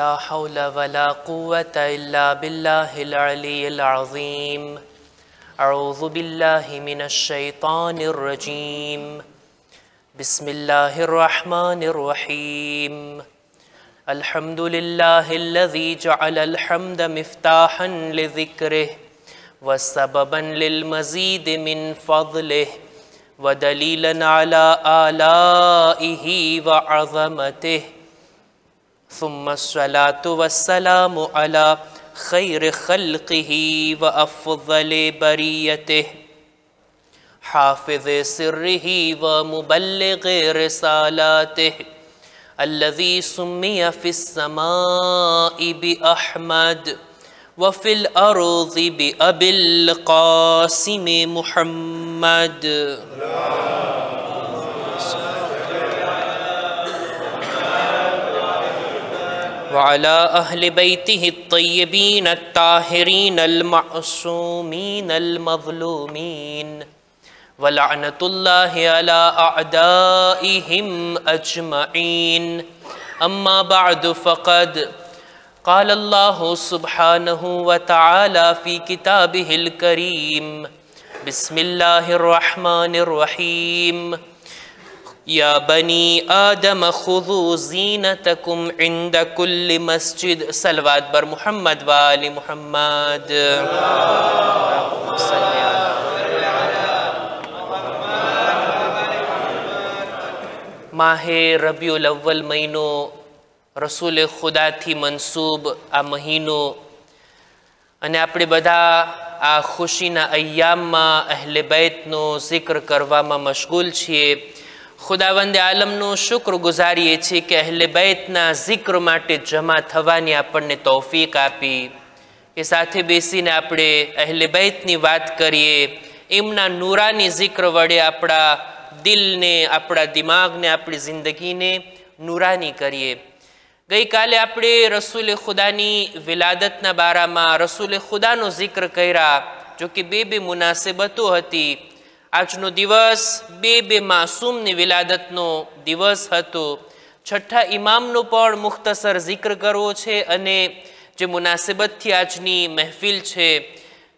لا حول ولا قوة إلا بالله العلي العظيم. أعوذ بالله من الشيطان الرجيم. بسم الله الرحمن الرحيم. الحمد لله الذي جعل الحمد مفتاحا لذكره وسببا للمزيد من فضله ودليلا على آلائه وعظمته. ثم الصلاة والسلام على خير خلقه وأفضل بريته. حافظ سره ومبلغ رسالاته. الذي سمي في السماء بأحمد وفي الأرض بأبي القاسم محمد. وعلى أهل بيته الطيبين الطاهرين المعصومين المظلومين. ولعنة الله على أعدائهم أجمعين. أما بعد فقد قال الله سبحانه وتعالى في كتابه الكريم بسم الله الرحمن الرحيم. يا بني آدم خذوا زينتكم عند كل مسجد صلوات بر محمد وآل محمد صل على માહે રબિયુલ અવ્વલ મહિનો રસૂલ ખુદાથી મનસૂબ આ મહિનો અને આપણે બધા આ ખુશીના અય્યામમાં અહલે બૈતનો જિક્ર કરવામાં મશગુલ છીએ ખુદાવંદે આલમનું શુક્ર ગુજારીએ છીએ કે અહેલે બૈતના જિક્ર માટે જમા થવાની આપણને તોફીક આપી. એ સાથે બેસીને આપણે અહેલે બૈતની વાત કરીએ. એમના નૂરાની જિક્ર વડે આપણા દિલને, આપણા દિમાગને, આપણી જિંદગીને નૂરાની કરીએ. ગઈકાલે આપણે રસૂલે ખુદાની વિલાદતના બારામાં રસૂલે ખુદાનો જિક્ર કર્યા જો કે બે બે મુનાસિબતો હતી. આજનો દિવસ બે બે માસૂમની વિલાદતનો દિવસ હતો. છઠ્ઠા ઇમામનો પણ મુખ્તસર જિક્ર કરવો છે અને જે મુનાસિબતથી આજની મહેફિલ છે,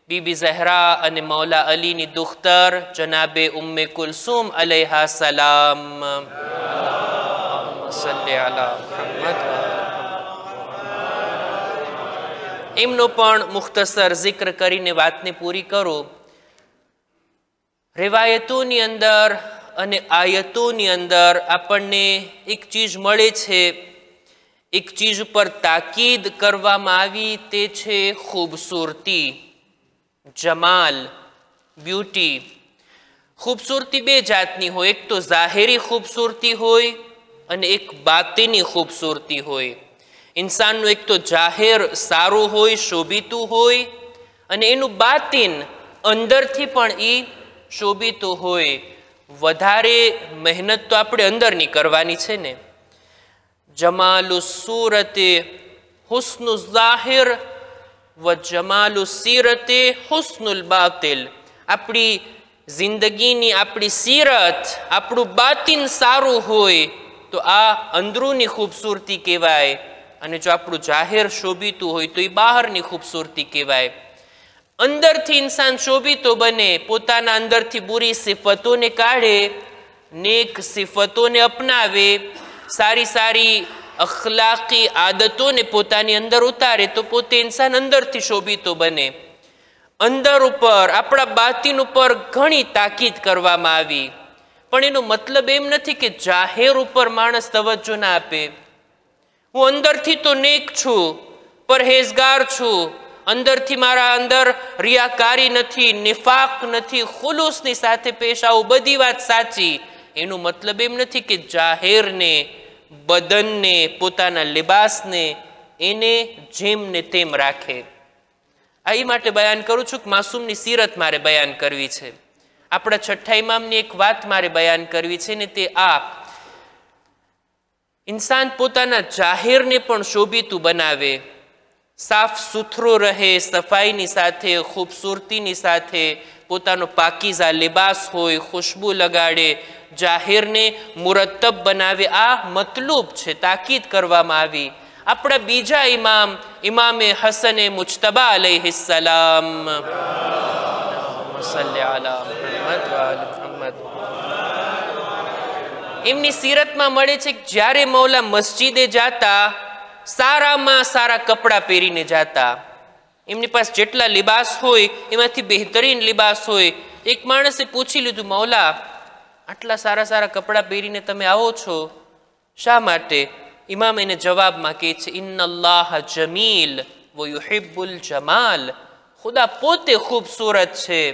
બીબી ઝહરા અને મૌલા અલીની દુખ્તર, જનાબે ઉમ્મે કુલસુમ અલૈહા સલામ. એમનો પણ મુખ્તસર જિક્ર કરીને વાતને પૂરી કરું. રેવાયતોની અંદર અને આયતોની અંદર આપણને એક ચીજ મળે છે. એક ચીજ ઉપર તાકીદ કરવામાં આવી તે છે ખૂબસૂરતી, જમાલ, બ્યુટી. ખૂબસૂરતી બે જાતની હોય. એક તો જાહેરી ખૂબસૂરતી હોય અને એક બાતીની ખૂબસૂરતી હોય. ઇન્સાનનું એક તો જાહેર સારું હોય, શોભિતું હોય અને એનું બાતિન અંદરથી પણ એ શોભિતું હોય, વધારે મહેનત તો આપણે અંદરની કરવાની છે ને. જમાલુ સુરતે હુસ્નુ જાહેર વ જમાલુ સીરતે હુસ્નુલ બાતિલ. આપણી જિંદગીની આપણી સીરત, આપણું બાતિન સારું હોય, તો આ અંદરૂની ખૂબસૂરતી કહેવાય. અને જો આપણું જાહેર શોભિતું હોય, તો એ બહારની ખૂબસૂરતી કહેવાય. અંદરથી ઇન્સાન શોભિતો બને, પોતાના અંદરથી બુરી સિફતોને કાઢે, નેક સિફતોને અપનાવે, સારી સારી અખલાકી આદતોને પોતાની અંદર ઉતારે તો પોતે ઇન્સાન અંદરથી શોભિતો બને. અંદર ઉપર, આપણા બાતિન ઉપર ઘણી તાકીદ કરવામાં આવી. પણ એનો મતલબ એમ નથી કે જાહેર ઉપર માણસ તવજ્જો ના આપે. હું અંદરથી તો નેક છું, પરહેઝગાર છું અંદરથી મારા અંદર રિયાકારી નથી, નિફાક નથી, ખુલુસની સાથે પેશ આવું બધી વાત સાચી. એનો મતલબ એમ નથી કે જાહેરને, બદનને, પોતાના લિબાસને, એને જેમને તેમ રાખે. આ એ માટે બયાન કરું છું કે માસૂમની સીરત મારે બયાન કરવી છે. આપણા છઠ્ઠા ઇમામની એક વાત મારે બયાન કરવી છે ને તે આ. ઇન્સાન પોતાના જાહેરને પણ શોભિતું બનાવે. સાફ સુથરો રહે, સફાઈની સાથે, ખૂબસૂરતીની સાથે. પોતાનો પાકીઝા લિબાસ હોય, ખુશ્બુ લગાડે, જાહેરને મુરતબ બનાવે. આ મતલૂબ છે, તાકીદ કરવામાં આવી. આપણા બીજા ઇમામ, ઇમામે હસને મુજતબા અલૈહિ સલામ. એમની સીરતમાં મળે છે જ્યારે મૌલા મસ્જિદે જાતા સારામાં સારા કપડાં પહેરીને જતા. એમની પાસે જેટલા લિબાસ હોય, એમાંથી બહેતરીન લિબાસ હોય. એક માણસે પૂછી લીધું, મૌલા, આટલા સારા સારા કપડાં પહેરીને તમે આવો છો? શા માટે? ઇમામ એને જવાબમાં કહે છે ઇન્નલ્લાહ જમીલ વો યુહિબ્બુલ જમાલ. ખુદા પોતે ખૂબસૂરત છે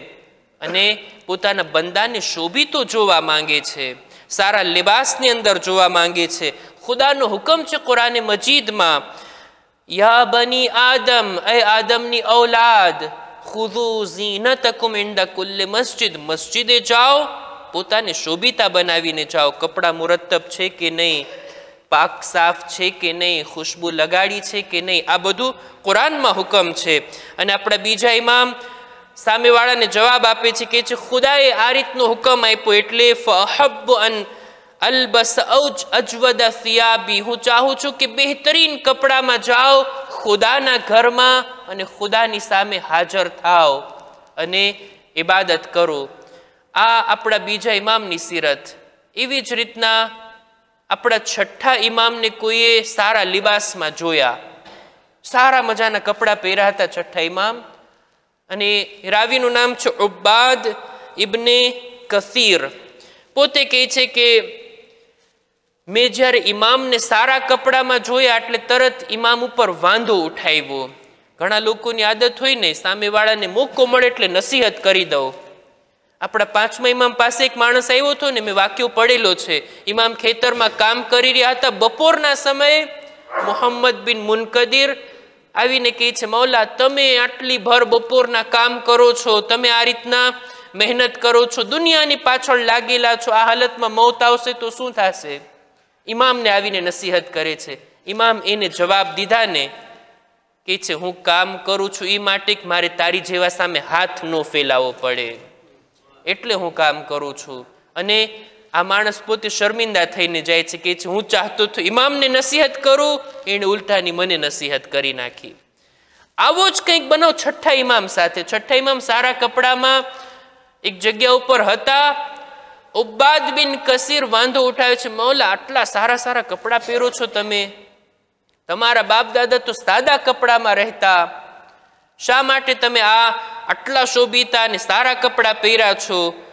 અને પોતાના બંદાને શોભિતો જોવા માંગે છે. સારા લિબાસની અંદર જોવા માંગે છે. ખુદાનો હુકમ છે કુરાને મજીદમાં. યા બની આદમ, એ આદમની ઔલાદ, ખુદુ ઝીનતકુમ ઇન્ડા કુલ્લે મસ્જિદ, મસ્જિદે જાઓ, પોતાને શોભિતા બનાવીને જાઓ. કપડાં મુરત્તબ છે કે નહીં? પાક સાફ છે કે નહીં? ખુશ્બુ લગાડી છે કે નહીં? આ બધું કુરાનમાં હુકમ છે. અને આપણા બીજા ઇમામ સામેવાળાને જવાબ આપે છે કે છે ખુદાએ આ રીતનો હુકમ આપ્યો એટલે ફહબ અન અલબસ અજ અજવદા સિયાબી. હું ચાહું છું કે બહેતરીન કપડામાં જાઓ, ખુદાના ઘરમાં અને ખુદાની સામે હાજર થાઓ અને ઇબાદત કરો. આ આપણા બીજા ઇમામની સિરત. એવી જ રીતના આપણા છઠ્ઠા ઇમામને કોઈએ સારા લિબાસમાં જોયા. સારા મજાના કપડાં પહેર્યા હતા છઠ્ઠા ઇમામ અને રાવીનું નામ છે ઉબ્બાદ ઇબને કસીર. પોતે કહે છે કે, મેં જ્યારે ઇમામને સારા કપડામાં જોયા એટલે તરત ઇમામ ઉપર વાંધો ઉઠાવ્યો. ઘણા લોકોની આદત હોય ને, સામેવાળાને મોકો મળે એટલે નસીહત કરી દઉં. આપણા પાંચમા ઇમામ પાસે એક માણસ આવ્યો હતો ને, મેં વાક્યો પડેલો છે. ઇમામ ખેતરમાં કામ કરી રહ્યા હતા. બપોરના સમયે મોહમ્મદ બિન મુનકદીર આવીને કહે છે, મૌલા, તમે આટલી ભર બપોરના કામ કરો છો, તમે આ રીતના મહેનત કરો છો, દુનિયાની પાછળ લાગેલા છો, આ હાલતમાં મૌત આવશે તો શું થશે? ઇમામને આવીને નસીહત કરે છે. ઇમામ એને જવાબ દીધા ને કે છે, હું કામ કરું છું એ માટે મારે તારી જેવા સામે હાથ ન ફેલાવવો પડે. એટલે હું કામ કરું છું. અને આ માણસ પોતે શર્મિંદા થઈને જાય છે કે હું ચાહતો હતો ઇમામને નસીહત કરું. એને ઉલટાની મને નસીહત કરી નાખી. આવો જ કંઈક બનાવ છઠ્ઠા ઇમામ સાથે. છઠ્ઠા ઇમામ સારા કપડામાં એક જગ્યા ઉપર હતા. ઉબ્બાદ બિન કસીર વાંધો ઉઠાવે છે, મૌલા, આટલા સારા સારા કપડાં પહેરો છો તમે. તમારા બાપ દાદા તો સાદા કપડામાં રહેતા. શા માટે તમે આ આટલા શોભિતા અને સારા કપડાં પહેર્યા છો?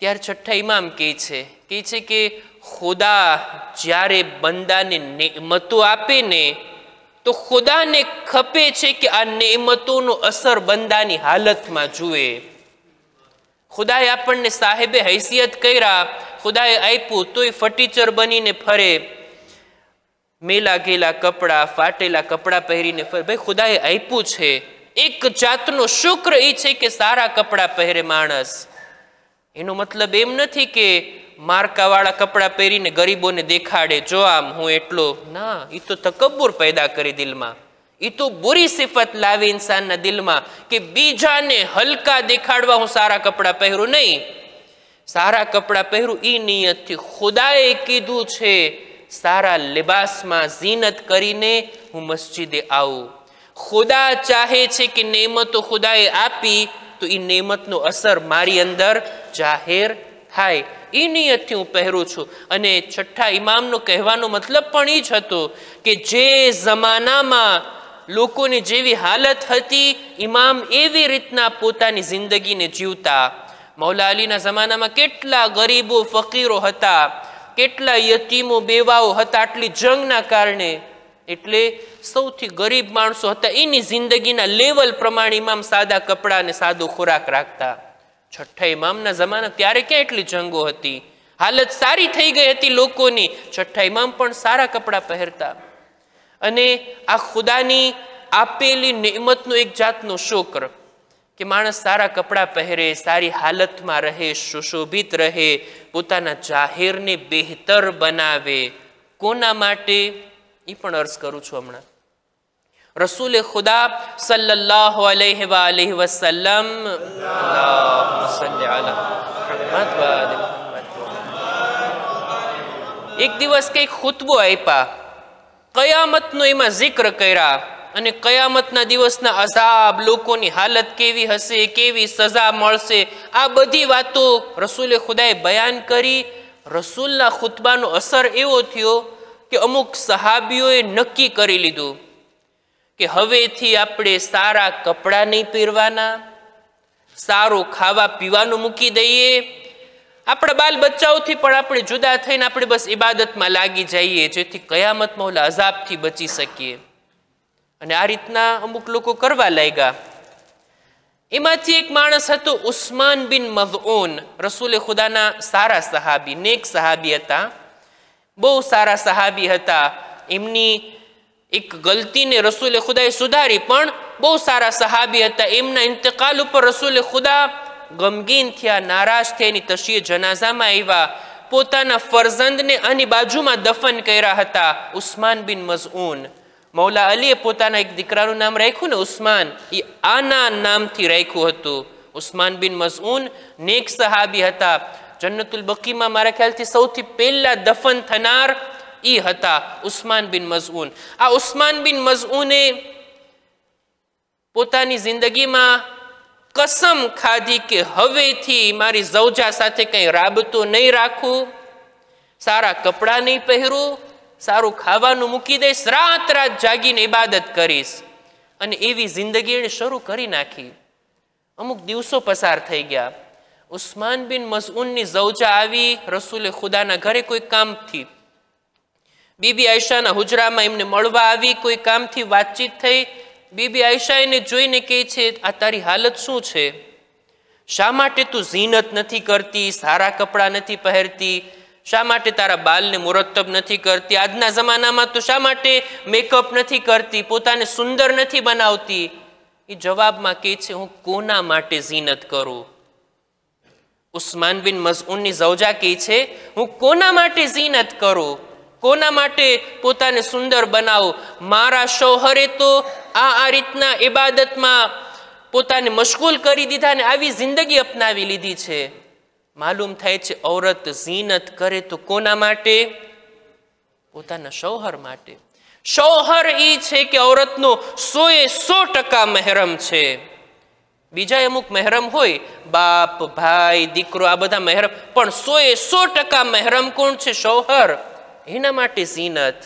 ત્યારે છઠ્ઠા ઇમામ કહે છે કહે છે કે, ખુદા જ્યારે બંદાને નિમતો આપે ને, તો ખુદાને ખપે છે કે આ નેમતોનો અસર બંદાની હાલતમાં જુએ. ખુદાએ આપણને સાહેબે હૈસિયત કર્યા, ખુદાએ આપ્યું, તોય ફટીચર બનીને ફરે. મેલા ગેલા કપડાં, ફાટેલા કપડાં પહેરીને ફરે. ભાઈ, ખુદાએ આપ્યું છે. એક જાતનો શુક્ર એ છે કે સારા કપડાં પહેરે માણસ. એનો મતલબ એમ નથી કે માર્કાવાળા કપડાં પહેરીને ગરીબોને દેખાડે, જો આમ હું એટલો, ના એ તો તકબ્બુર પેદા કરી દિલમાં. એ તો બુરી સિફત લાવી ઇન્સાનના દિલમાં કે બીજાને હલકા દેખાડવા હું સારા કપડાં પહેરું નહીં. સારા કપડાં પહેરું એ નિયતથી. ખુદાએ કીધું છે, સારા લિબાસમાં ઝીનત કરીને હું મસ્જિદે આવું. ખુદા ચાહે છે કે નિયમતો ખુદાએ આપી તો એ નિયમતનો અસર મારી અંદર જાહેર થાય. એ નિયતથી હું પહેરું છું. અને છઠ્ઠા ઇમામનો કહેવાનો મતલબ પણ એ જ હતો કે જે જમાનામાં લોકોની જેવી હાલત હતી ઇમામ એવી રીતના પોતાની જિંદગીને જીવતા. મૌલા અલીના જમાનામાં કેટલા ગરીબો, ફકીરો હતા, કેટલા યતીમો, બેવાઓ હતા આટલી જંગના કારણે. એટલે સૌથી ગરીબ માણસો હતા. એની જિંદગીના લેવલ પ્રમાણે ઇમામ સાદા કપડાં અને સાદો ખોરાક રાખતા. છઠ્ઠા ઇમામના જમાના ત્યારે ક્યાં એટલી જંગો હતી? હાલત સારી થઈ ગઈ હતી લોકોની. છઠ્ઠા ઇમામ પણ સારા કપડાં પહેરતા. અને આ ખુદાની આપેલી નિમતનો એક જાતનો શુક્ર કે માણસ સારા કપડાં પહેરે, સારી હાલતમાં રહે, સુશોભિત રહે, પોતાના જાહેરને બહેતર બનાવે. કોના માટે? એ પણ અર્જ કરું છું હમણાં. રસૂલે ખુદા સલ્લલ્લાહુ અલૈહિ વાલૈહિ વસલ્લમ અલ્લાહુમ્મા સલ્લી અલા મુહમ્મદ વ આલિ મુહમ્મદ. એક દિવસ કંઈક ખુતબો આપ્યા કયામતનો એમાં જિક્ર કર્યા અને કયામતના દિવસના અઝાબ, લોકોની હાલત કેવી હશે, કેવી સજા મળશે, આ બધી વાતો રસૂલે ખુદાએ બયાન કરી. રસૂલના ખુતબાનો અસર એવો થયો કે અમુક સહાબીઓએ નક્કી કરી લીધું કે હવેથી આપણે સારા કપડાં નહીં પહેરવાના, સારું ખાવા પીવાનું મૂકી દઈએ. આપણા બાલ બચ્ચાઓથી પણ આપણે જુદા થઈને આપણે બસ ઇબાદતમાં લાગી જઈએ, જેથી કયામતમાં ઓલા અઝાબથી બચી શકીએ. અને આ રીતના અમુક લોકો કરવા લાગ્યા. એમાંથી એક માણસ હતો ઉસ્માન બિન મઝઓન રસૂલે ખુદાના સારા સહાબી, નેક સહાબી હતા. બહુ સારા સહાબી હતા. એમની એક ગલતીને રસૂલે ખુદાએ સુધારી, પણ બહુ સારા સહાબી હતા. એમના ઇંતકાલ ઉપર રસૂલે ખુદા ગમગીન થયા, નારાજ થયા. એની જનાઝામાં આવ્યા પોતાના ફરઝંદને આની બાજુમાં દફન કર્યા હતા. ઉસ્માન બિન મઝઉન. મૌલા અલીએ પોતાના એક દીકરાનું નામ રાખ્યું ને, ઉસ્માન. એ આના નામથી રાખ્યું હતું. ઉસ્માન બિન મઝઉન નેક સહાબી હતા. જન્નતુલ બકીમાં મારા ખ્યાલથી સૌથી પહેલા દફન થનાર એ હતા ઉસ્માન બિન મઝઉન. આ ઉસ્માન બિન મઝઉને પોતાની જિંદગીમાં કસમ ખાધી કે હવેથી મારી જવજા સાથે કંઈ રાબતો નહીં રાખું, સારા કપડાં નહીં પહેરું, સારું ખાવાનું મૂકી દઈશ, રાત રાત જાગીને ઇબાદત કરીશ. અને એવી જિંદગી એણે શરૂ કરી નાખી. અમુક દિવસો પસાર થઈ ગયા. ઉસ્માન બિન મસઉનની ઝૌજા આવી, રસૂલે ખુદાના ઘરે કોઈ કામથી બીબી આયશાના હુજરામાં એમને મળવા આવી, કોઈ કામથી વાતચીત થઈ. બીબી આયશા એને જોઈને કહે છે, આ તારી હાલત શું છે? શા માટે તું ઝીનત નથી કરતી, સારા કપડાં નથી પહેરતી? શા માટે તારા બાલને મુરતબ નથી કરતી? આજના જમાનામાં તો શા માટે મેકઅપ નથી કરતી, પોતાને સુંદર નથી બનાવતી? એ જવાબમાં કહે છે, હું કોના માટે ઝીનત કરું? ઉસ્માન બિન મઝઉનની ઝૌજા કહે છે, હું કોના માટે ઝીનત કરું? કોના માટે પોતાને સુંદર બનાવો? મારા શોહરે તો આ આ રીતના ઇબાદતમાં પોતાને મશગુલ કરી દીધા ને આવી જિંદગી અપનાવી લીધી છે. માલુમ થાય છે, ઔરત ઝીનત કરે તો કોના માટે? પોતાના શૌહર માટે. શૌહર એ છે કે ઔરતનો સોએ સો ટકા મહેરમ છે. બીજા અમુક મહેરમ હોય, બાપ, ભાઈ, દીકરો, આ બધા મહેરમ, પણ સો એ સો ટકા મહેરમ કોણ છે? શૌહર. એના માટે ઝીનત.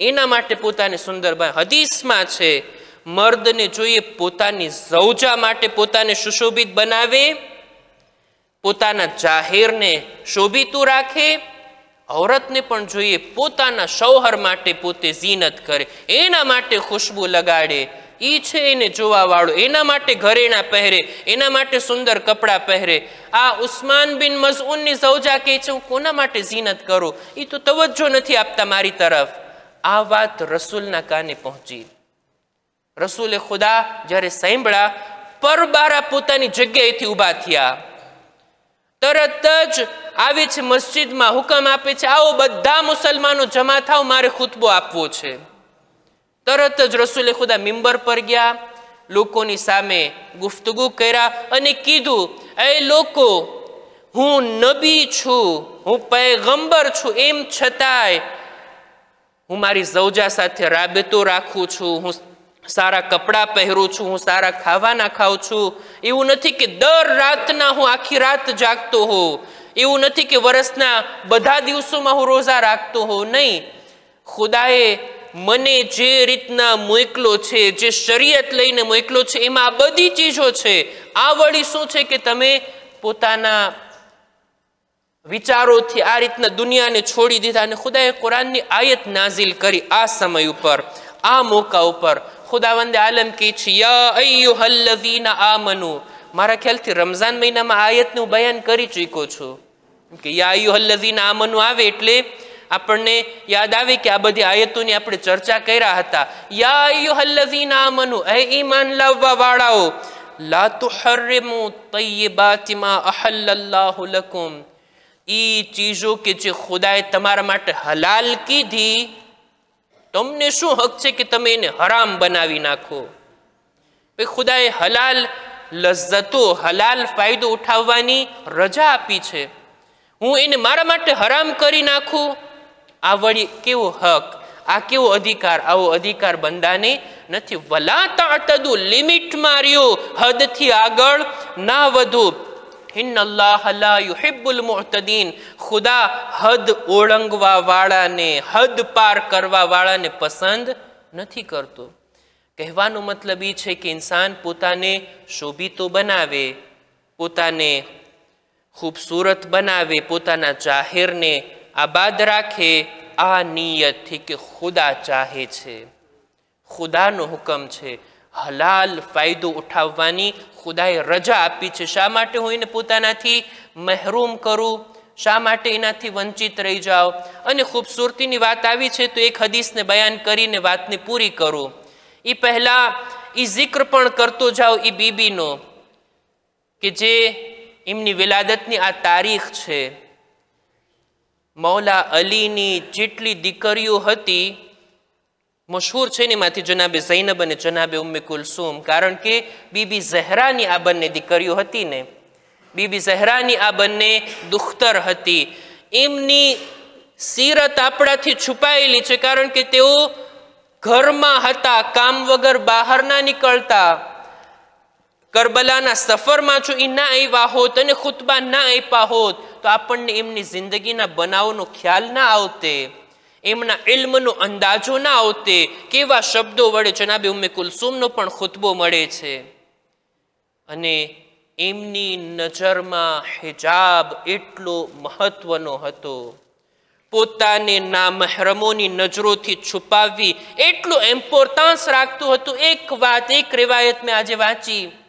એના માટે પોતાની સુંદર હદીસમાં છે, મર્દને જોઈએ પોતાની ઝૌજા માટે પોતાને સુશોભિત બનાવે, પોતાના જાહેરને શોભિતું રાખે, ઔરતને પણ જોઈએ પોતાના શૌહર માટે પોતે ઝીનત કરે, એના માટે ખુશ્બુ લગાડે. એ છે એને જોવાવાળો. એના માટે ઘરેણા પહેરે, એના માટે સુંદર કપડાં પહેરે. આ ઉસ્માન બિન મઝઉનની સૌજા કહે છે, હું કોના માટે ઝીનત કરું? એ તો તવજ્જો નથી આપતા મારી તરફ. આ વાત રસૂલના કાને પહોંચી. રસૂલે ખુદા જ્યારે સાંભળ્યા, પરબારા પોતાની જગ્યાએથી ઊભા થયા. તરત જ આવે છે મસ્જિદમાં હુકમ આપે છે, આવો બધા મુસલમાનો જમા થાવ, મારે ખુતબો આપવો છે. તરત જ રસૂલે ખુદા મિંબર પર ગયા, લોકોની સામે ગુફ્તગુ કર્યા અને કીધું, એ લોકો, હું નબી છું, હું પૈગંબર છું, એમ છતાંય હું મારી જવજા સાથે રાબેતો રાખું છું, હું સારા કપડાં પહેરું છું, હું સારા ખાવાના ખાઉં છું. એવું નથી કે દર રાતના હું આખી રાત જાગતો હોઉં. એવું નથી કે વર્ષના બધા દિવસોમાં હું રોઝા રાખતો હોઉં. નહીં. ખુદાએ મને જે રીતના મોકલો છે, જે શરીયત લઈને મોકલો છે, એમાં આ બધી ચીજો છે. આ વળી શું છે કે તમે પોતાના વિચારોથી આ રીતના દુનિયાને છોડી દીધા અને ખુદાએ કુરાનની આયત નાઝિલ કરી આ સમય ઉપર, આ મોકા ઉપર. ખુદાવંદે આલમ કહે છે, યા આ આમનુ. મારા ખ્યાલથી રમઝાન મહિનામાં આયતનું બયાન કરી ચૂક્યો છું. કે, યા આ આમનુ આવે એટલે આપણને યાદ આવે કે આ બધી આયતોની આપણે ચર્ચા કર્યા હતા. યા અય્યુહલ્લઝીના મનુ એ ઈમાન લાવવા વાળાઓ, લા તુહર્રિમુ તૈયબાતિમા અહલ્લલ્લાહુ લકુમ. ઈ ચીજો કે જે ખુદાએ તમારા માટે હલાલ કીધી, તમને શું હક છે કે તમે એને હરામ બનાવી નાખો? ભાઈ ખુદાએ હલાલ લઝ્ઝતો, હલાલ ફાયદો ઉઠાવવાની રજા આપી છે. હું એને મારા માટે હરામ કરી નાખું? આ વળી કેવો હક? આ કેવો અધિકાર? આવો અધિકાર બંદાને નથી. વલા તાતદુ લિમિટ માર્યો. હદથી આગળ ના વધુ. ઇન્ન અલ્લાહ લા યુહિબ્બુલ ખુદા હદ ઓળંગવા વાળાને હદ પાર કરવા વાળાને પસંદ નથી કરતો. કહેવાનો મતલબ એ છે કે ઇન્સાન પોતાને શોભિતો બનાવે, પોતાને ખૂબસૂરત બનાવે, પોતાના જાહેરને આબાદ રાખે, આ નિયતથી કે ખુદા ચાહે છે. ખુદાનો હુકમ છે, હલાલ ફાયદો ઉઠાવવાની, ખુદાએ રજા આપી છે. શા માટે હું એને પોતાનાથી મહેરૂમ કરું? શા માટે એનાથી વંચિત રહી જાઓ? અને ખૂબસૂરતીની વાત આવી છે, તો એક હદીસને બયાન કરીને વાતને પૂરી કરું. એ પહેલાં એ જિક્ર પણ કરતો જાઓ એ બીબીનો, કે જે એમની વિલાદતની આ તારીખ છે. મૌલા અલીની જેટલી દીકરીઓ હતી, મશહૂર છે એમાંથી જનાબે ઝૈનબ અને જનાબે ઉમ્મે કુલસુમ. કારણ કે બીબી ઝહરાની આ બંને દીકરીઓ હતી ને, બીબી ઝહરાની આ બંને દુખ્તર હતી. એમની સીરત આપણાથી છુપાયેલી છે કારણ કે તેઓ ઘરમાં હતા, કામ વગર બહાર ના નીકળતા. કરબલાના સફરમાં જો એ ના આવ્યા હોત અને ખુતબા ના આપ્યા હોત, તો આપણને એમની જિંદગીના બનાવનો ખ્યાલ ના આવતે, એમના ઇલ્મનો અંદાજો ના આવતે, કેવા શબ્દો વડે જનાબે ઉમે કુલસુમનો પણ ખુતબો મળે છે. અને એમની નજરમાં હિજાબ એટલો મહત્વનો હતો. પોતાને ના મહેરમોની નજરોથી છુપાવવી એટલું ઇમ્પોર્ટન્સ રાખતું હતું. એક વાત, એક રિવાયત મેં આજે વાંચી.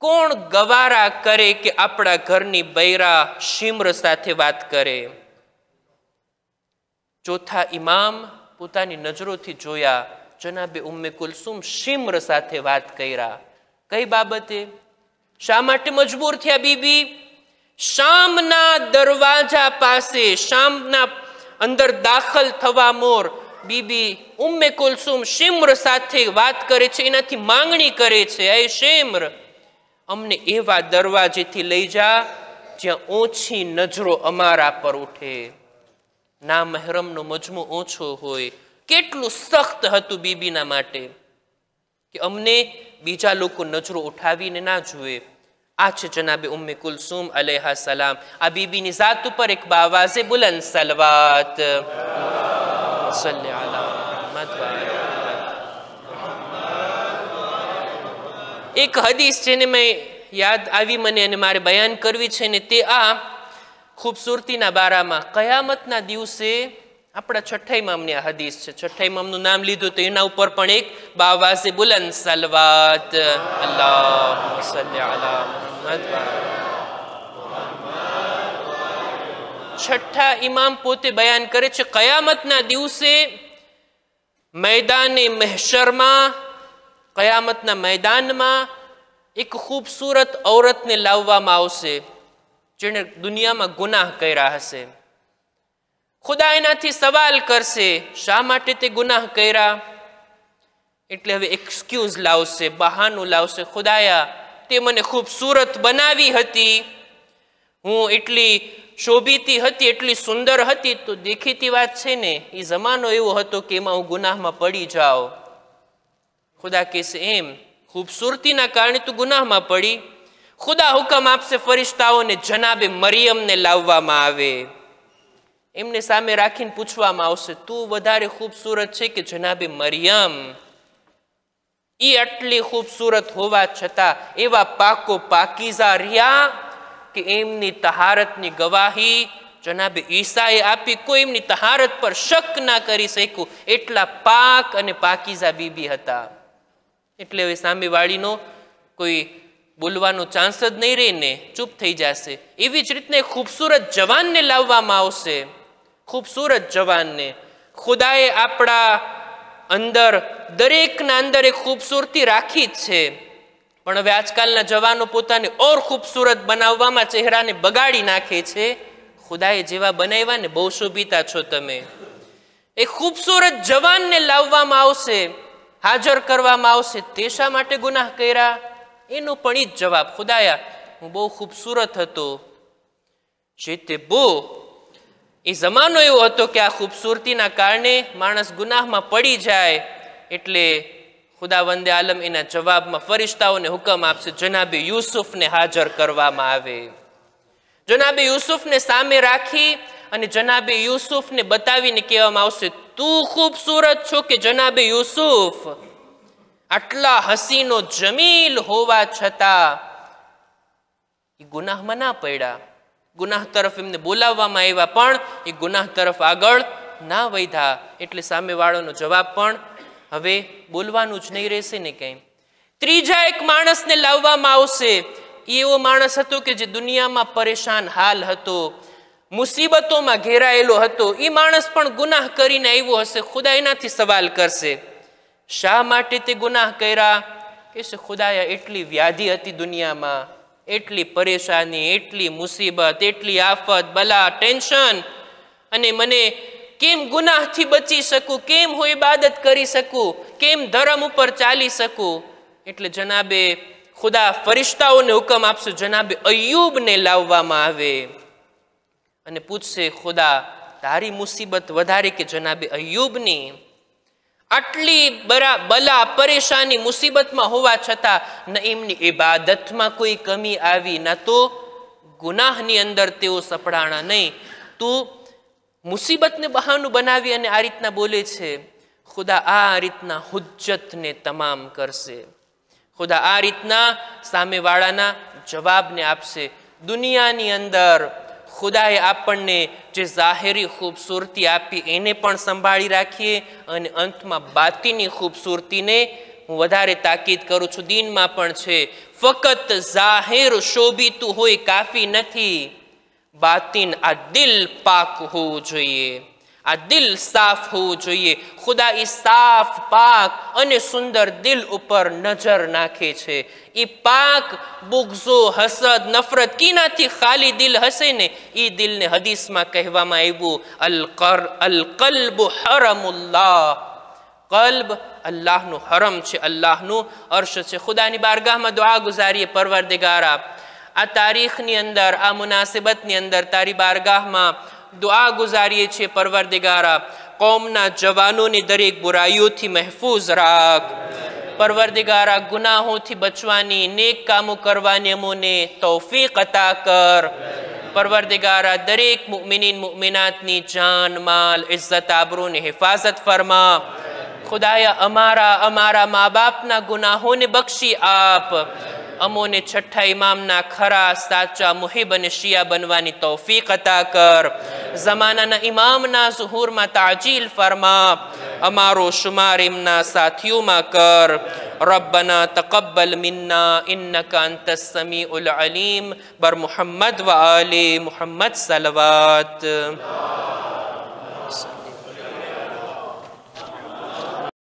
કોણ ગવારા કરે કે આપણા ઘરની બૈરા શિમ્ર સાથે વાત કરે? ચોથા ઇમામ પોતાની નજરોથી જોયા, જનાબે ઉમ્મે કુલસુમ શિમ્ર સાથે વાત કર્યા. કઈ બાબતે? શા માટે મજબૂર થયા બીબી? શામના દરવાજા પાસે, શામના અંદર દાખલ થવા મોર બીબી ઉમ્મે કુલસુમ શિમ્ર સાથે વાત કરે છે, એનાથી માંગણી કરે છે એ શિમ્ર અમને એવા દરવાજેથી લઈ જા જ્યાં ઓછી નજરો અમારા પર ઉઠે. ના મહેરમનો મજમો ઓછો હોય. કેટલું સખ્ત હતું બીબીના માટે કે અમને બીજા લોકો નજરો ઉઠાવીને ના જુએ. આ છે જનાબે ઉમ્મે કુલસુમ અલેહા સલામ. આ બીબીની જાત ઉપર એક બાવાઝે બુલંદ સલવાત. સલ્લે અલા મુહમ્મદ વ આલે એક હદીસ જેને મેં યાદ આવી મને અને મારે બયાન કરવી છે ને તે આ ખૂબસૂરતીના બારામાં, કયામતના દિવસે આપણા છઠ્ઠા ઇમામની આ હદીસ છે. છઠ્ઠા ઇમામનું નામ લીધું તો એના ઉપર પણ એક બાવાઝે બુલંદ સલવાત. છઠ્ઠા ઇમામ પોતે બયાન કરે છે, કયામતના દિવસે મેદાને મહેશરમાં કયામતના મેદાનમાં એક ખૂબસૂરત ઔરતને લાવવામાં આવશે, જેણે દુનિયામાં ગુનાહ કર્યા હશે. ખુદા એનાથી સવાલ કરશે, શા માટે તે ગુનાહ કર્યા? એટલે હવે એક્સક્યુઝ લાવશે, બહાનું લાવશે. ખુદાયા, તે મને ખૂબસૂરત બનાવી હતી. હું એટલી શોભીતી હતી, એટલી સુંદર હતી, તો દેખીતી વાત છે ને, એ જમાનો એવો હતો કે એમાં હું ગુનાહમાં પડી જાઉં. ખુદા કહેશે, એમ, ખૂબસૂરતીના કારણે તું ગુનાહમાં પડી. ખુદા હુકમ આપશે ફરિશ્તાઓને, જનાબે મરિયમને લાવવામાં આવે. એમને સામે રાખીને પૂછવામાં આવશે, તું વધારે ખૂબસૂરત છે કે જનાબે મરિયમ? એ આટલી ખૂબસૂરત હોવા છતાં એવા પાકો પાકીઝા રહ્યા કે એમની તહારતની ગવાહી જનાબે ઈસાએ આપી. કોઈ એમની તહારત પર શક ના કરી શક્યું. એટલા પાક અને પાકીઝા બીબી હતા. એટલે હવે સામેવાળીનો કોઈ બોલવાનો ચાન્સ જ નહીં રહે ને ચૂપ થઈ જશે. એવી જ રીતના ખૂબસૂરત જવાનને લાવવામાં આવશે. ખૂબસૂરત જવાનને. ખુદાએ આપણા અંદર દરેકના અંદર એ ખૂબસૂરતી રાખી જ છે. પણ હવે આજકાલના જવાનો પોતાને ઓર ખૂબસૂરત બનાવવામાં ચહેરાને બગાડી નાખે છે. ખુદાએ જેવા બનાવ્યા ને બહુ શોભિતા છો તમે. એ ખૂબસૂરત જવાનને લાવવામાં આવશે. હાજર કરવામાં આવશે તે શા માટે ગુનાહ કર્યા? એનો પણ એ જ જવાબ ખુદાયા. હું બહુ ખૂબસૂરત હતો. જે તે બહુ એ જમાનો એવો હતો કે આ ખૂબસૂરતીના કારણે માણસ ગુનાહમાં પડી જાય. એટલે ખુદાવંદે આલમ એના જવાબમાં ફરિશ્તાઓને હુકમ આપશે, જનાબે યુસુફને હાજર કરવામાં આવે. જનાબે યુસુફને સામે રાખી અને જનાબે યુસુફને બતાવીને કહેવામાં આવશે તું ખૂબસૂરત છો કે જનાબે યુસુફ? આટલા હસીનો જમીલ હોવા છતાં એ ગુનાહમાં ના પડ્યા. ગુનાહ તરફ એમને બોલાવવામાં આવ્યા પણ એ ગુનાહ તરફ આગળ ના વધ્યા. એટલે સામેવાળાનો જવાબ પણ હવે બોલવાનું જ નહીં રહેશે ને કંઈ ત્રીજા એક માણસને લાવવામાં આવશે. એવો માણસ હતો કે જે દુનિયામાં પરેશાન હાલ હતો. મુસીબતોમાં ઘેરાયેલો હતો. એ માણસ પણ ગુનાહ કરીને આવ્યો હશે. ખુદા એનાથી સવાલ કરશે. શા માટે તે ગુનાહ કર્યા? કે છે ખુદાયા એટલી વ્યાધિ હતી દુનિયામાં. એટલી પરેશાની, એટલી મુસીબત, એટલી આફત, બલા, ટેન્શન. અને મને કેમ ગુનાહથી બચી શકું? કેમ હું ઇબાદત કરી શકું? કેમ ધર્મ ઉપર ચાલી શકું? એટલે જનાબે ખુદા ફરિશ્તાઓને હુકમ આપશે. જનાબે અયુબને લાવવામાં આવે. અને પૂછશે, ખુદા, તારી મુસીબત વધારે કે જનાબે અયુબની આટલી બરા, બલા, પરેશાની મુસીબતમાં હોવા છતાં ન એમની ઇબાદતમાં કોઈ કમી આવી, ન તો ગુનાહની અંદર તેઓ સપડાણા નહીં. તું મુસીબતને બહાનું બનાવી અને આ રીતના બોલે છે, ખુદા, આ રીતના હુજ્જતને તમામ કરશે. ખુદા, આ રીતના સામેવાળાના જવાબને આપશે. દુનિયાની અંદર ખુદાએ આપણને જે જાહેરી ખૂબસૂરતી આપી એને પણ સંભાળી રાખીએ અને અંતમાં બાતીની ખૂબસૂરતીને હું વધારે તાકીદ કરું છું. દિનમાં પણ છે, ફક્ત જાહેર શોભીતું હોય કાફી નથી, બાતીન આ દિલ પાક હોવું જોઈએ. આ દિલ સાફ હોવું જોઈએ. ખુદા એ સાફ પાક અને સુંદર દિલ ઉપર નજર નાખે છે. એ પાક, બુગઝો, હસદ, નફરત, કીનાથી ખાલી દિલ હશે ને એ દિલને હદીસમાં કહેવામાં આવ્યું, અલ કર, અલ કલ્બ હરમુલ્લાહ. કલ્બ અલ્લાહનું હરમ છે, અલ્લાહનું અર્શ છે. ખુદાની બારગાહમાં દુઆ ગુજારીએ, પરવરદિગારા. આ તારીખની અંદર, આ મુનાસિબતની અંદર તારી બારગાહમાં દુઆ ગુજારીએ છીએ પરવરદિગારા કોમના જવાનોની દરેક બુરાઈઓથી મહેફૂઝ રાખ પરવરદિગારા ગુનાહોથી બચવાની નેક કામો કરવાની અમોને તૌફીક અતા કર પરવરદિગારા દરેક મુમિનીન મુમિનાતની જાન માલ ઇજ્જત આબરૂની હિફાજત ફરમા ખુદાયા અમારા અમારા મા બાપના ગુનાહોને બક્ષી આપ અમોને છઠ્ઠા ઇમામના ખરા સાચા મુહિબ અને શિયા બનવાની તૌફીક અતા કર જમાનાના ઇમામના ઝુહુરમાં તાજીલ ફરમા અમારો શુમાર એમના સાથીઓમાં કર ربنا تقبل منا إنك أنت السميع العليم بر محمد وآل محمد صلوات